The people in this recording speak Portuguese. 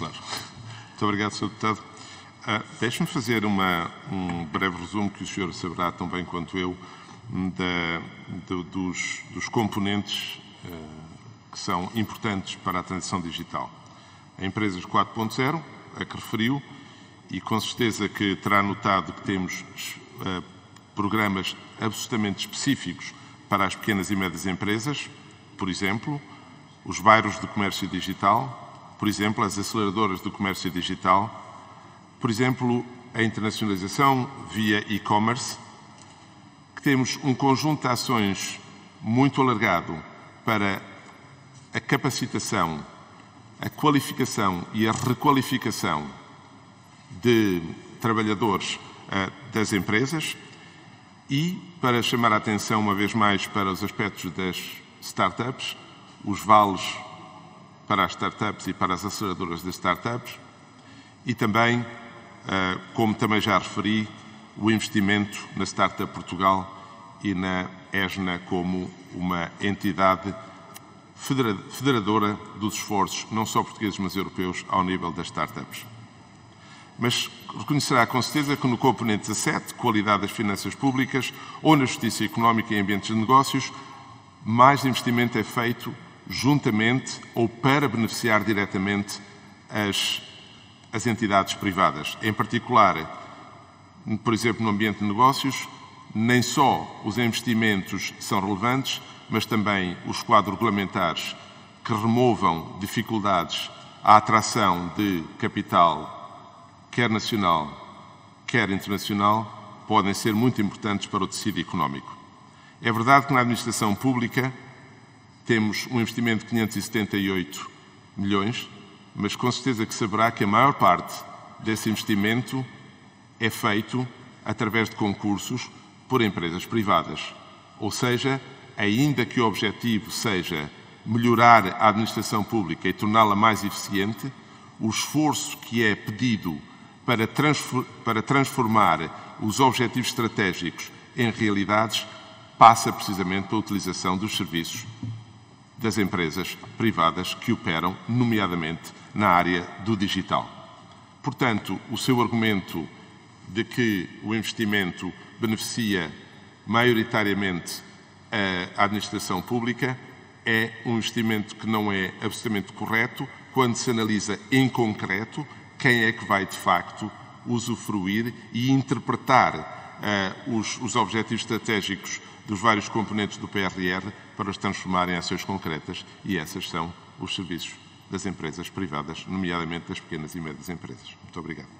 claro. Muito obrigado, Sr. Deputado. Uh, Deixe-me fazer uma, um breve resumo que o senhor saberá tão bem quanto eu da, do, dos, dos, componentes uh, que são importantes para a transição digital. A Empresas 4.0, a que referiu, e com certeza que terá notado que temos uh, programas absolutamente específicos para as pequenas e médias empresas, por exemplo, os bairros do comércio digital, por exemplo, as aceleradoras do comércio digital, por exemplo, a internacionalização via e-commerce, que temos um conjunto de ações muito alargado para a capacitação, a qualificação e a requalificação de trabalhadores uh, das empresas e para chamar a atenção uma vez mais para os aspectos das startups, os vales para as startups e para as aceleradoras de startups e também, uh, como também já referi, o investimento na Startup Portugal e na ESNA como uma entidade federadora dos esforços, não só portugueses, mas europeus, ao nível das startups. Mas reconhecerá com certeza que no componente 17, qualidade das finanças públicas, ou na justiça económica e ambientes de negócios, mais investimento é feito juntamente ou para beneficiar diretamente as, as entidades privadas. Em particular, por exemplo, no ambiente de negócios, nem só os investimentos são relevantes, mas também os quadros regulamentares que removam dificuldades à atração de capital, quer nacional, quer internacional, podem ser muito importantes para o tecido económico. É verdade que na administração pública temos um investimento de 578 milhões, mas com certeza que saberá que a maior parte desse investimento é feito através de concursos por empresas privadas. Ou seja, ainda que o objetivo seja melhorar a administração pública e torná-la mais eficiente, o esforço que é pedido para, transformar os objetivos estratégicos em realidades passa precisamente pela utilização dos serviços das empresas privadas que operam, nomeadamente na área do digital. Portanto, o seu argumento de que o investimento beneficia maioritariamente a administração pública é um investimento que não é absolutamente correto quando se analisa em concreto quem é que vai de facto usufruir e interpretar uh, os, os objetivos estratégicos dos vários componentes do PRR para os transformar em ações concretas e essas são os serviços das empresas privadas, nomeadamente das pequenas e médias empresas. Muito obrigado.